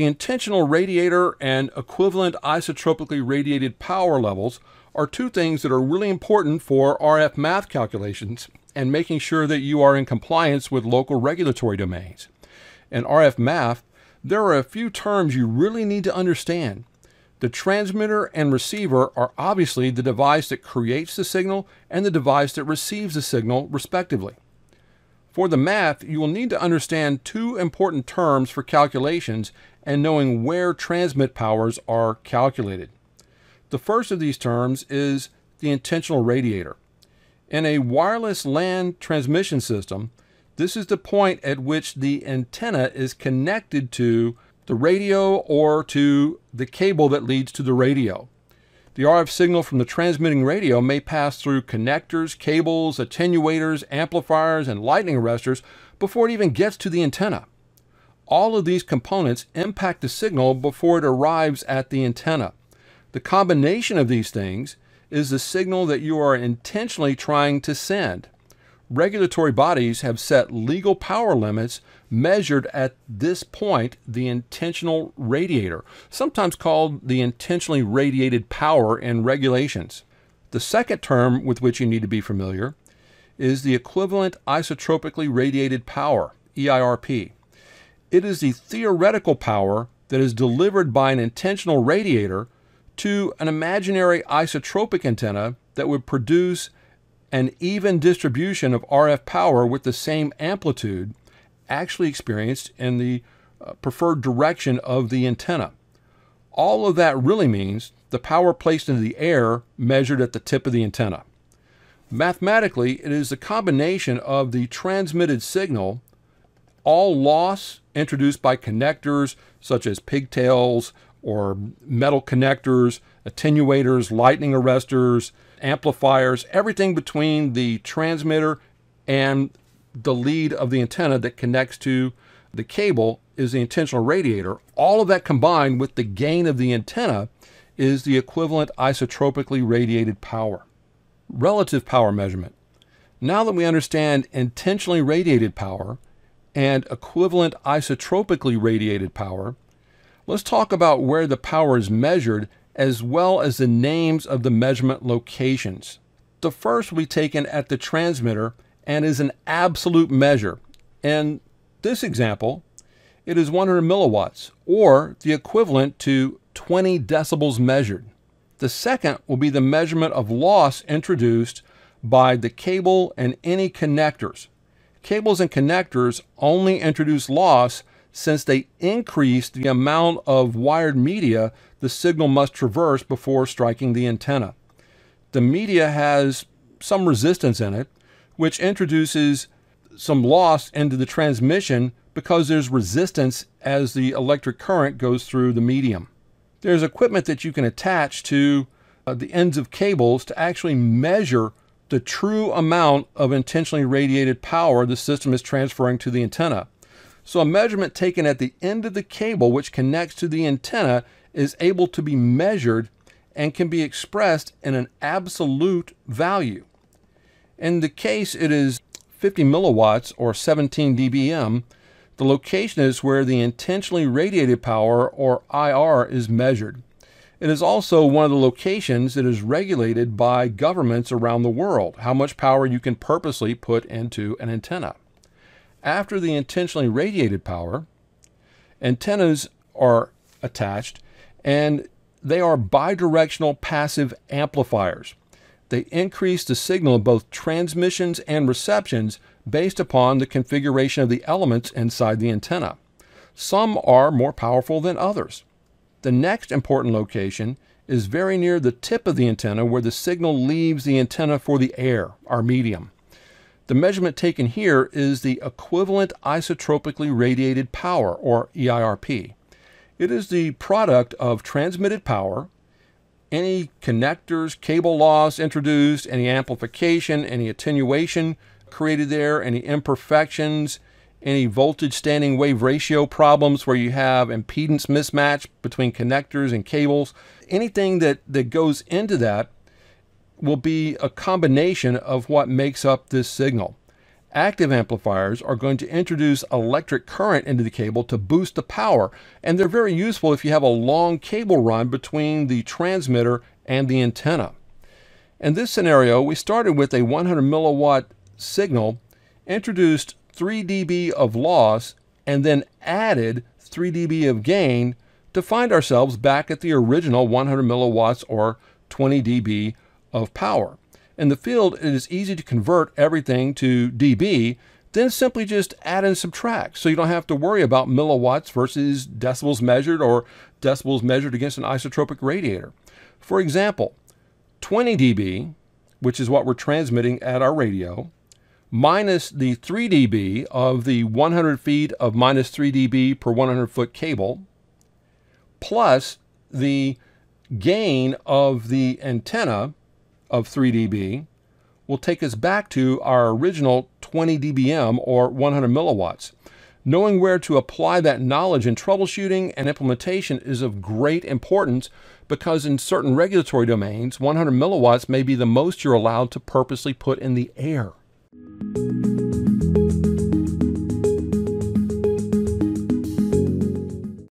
The intentional radiator and equivalent isotropically radiated power levels are two things that are really important for RF math calculations and making sure that you are in compliance with local regulatory domains. In RF math, there are a few terms you really need to understand. The transmitter and receiver are obviously the device that creates the signal and the device that receives the signal, respectively. For the math, you will need to understand two important terms for calculations and knowing where transmit powers are calculated. The first of these terms is the intentional radiator. In a wireless LAN transmission system, this is the point at which the antenna is connected to the radio or to the cable that leads to the radio. The RF signal from the transmitting radio may pass through connectors, cables, attenuators, amplifiers, and lightning arresters before it even gets to the antenna. All of these components impact the signal before it arrives at the antenna. The combination of these things is the signal that you are intentionally trying to send. Regulatory bodies have set legal power limits measured at this point, the intentional radiator, sometimes called the intentionally radiated power in regulations. The second term with which you need to be familiar is the equivalent isotropically radiated power, EIRP. It is the theoretical power that is delivered by an intentional radiator to an imaginary isotropic antenna that would produce an even distribution of RF power with the same amplitude actually experienced in the uh, preferred direction of the antenna. All of that really means the power placed into the air measured at the tip of the antenna. Mathematically, it is the combination of the transmitted signal, all loss introduced by connectors such as pigtails or metal connectors, attenuators, lightning arresters, amplifiers, everything between the transmitter and the lead of the antenna that connects to the cable is the intentional radiator. All of that combined with the gain of the antenna is the equivalent isotropically radiated power. Relative power measurement. Now that we understand intentionally radiated power and equivalent isotropically radiated power, Let's talk about where the power is measured as well as the names of the measurement locations. The first will be taken at the transmitter and is an absolute measure. In this example, it is 100 milliwatts, or the equivalent to 20 decibels measured. The second will be the measurement of loss introduced by the cable and any connectors. Cables and connectors only introduce loss since they increase the amount of wired media the signal must traverse before striking the antenna. The media has some resistance in it, which introduces some loss into the transmission because there's resistance as the electric current goes through the medium. There's equipment that you can attach to uh, the ends of cables to actually measure the true amount of intentionally radiated power the system is transferring to the antenna. So a measurement taken at the end of the cable which connects to the antenna is able to be measured and can be expressed in an absolute value. In the case it is 50 milliwatts or 17 dBm, the location is where the intentionally radiated power or IR is measured. It is also one of the locations that is regulated by governments around the world, how much power you can purposely put into an antenna. After the intentionally radiated power, antennas are attached and they are bidirectional passive amplifiers. They increase the signal of both transmissions and receptions based upon the configuration of the elements inside the antenna. Some are more powerful than others. The next important location is very near the tip of the antenna where the signal leaves the antenna for the air, our medium. The measurement taken here is the equivalent isotropically radiated power, or EIRP. It is the product of transmitted power, any connectors, cable loss introduced, any amplification, any attenuation created there, any imperfections, any voltage standing wave ratio problems where you have impedance mismatch between connectors and cables, anything that, that goes into that will be a combination of what makes up this signal. Active amplifiers are going to introduce electric current into the cable to boost the power, and they're very useful if you have a long cable run between the transmitter and the antenna. In this scenario, we started with a 100 milliwatt signal, introduced 3 dB of loss, and then added 3 dB of gain to find ourselves back at the original 100 milliwatts or 20 dB of power. In the field, it is easy to convert everything to dB, then simply just add and subtract. So you don't have to worry about milliwatts versus decibels measured or decibels measured against an isotropic radiator. For example, 20 dB, which is what we're transmitting at our radio, minus the 3 dB of the 100 feet of minus 3 dB per 100 foot cable, plus the gain of the antenna, of 3 dB will take us back to our original 20 dBm or 100 milliwatts. Knowing where to apply that knowledge in troubleshooting and implementation is of great importance because in certain regulatory domains, 100 milliwatts may be the most you're allowed to purposely put in the air.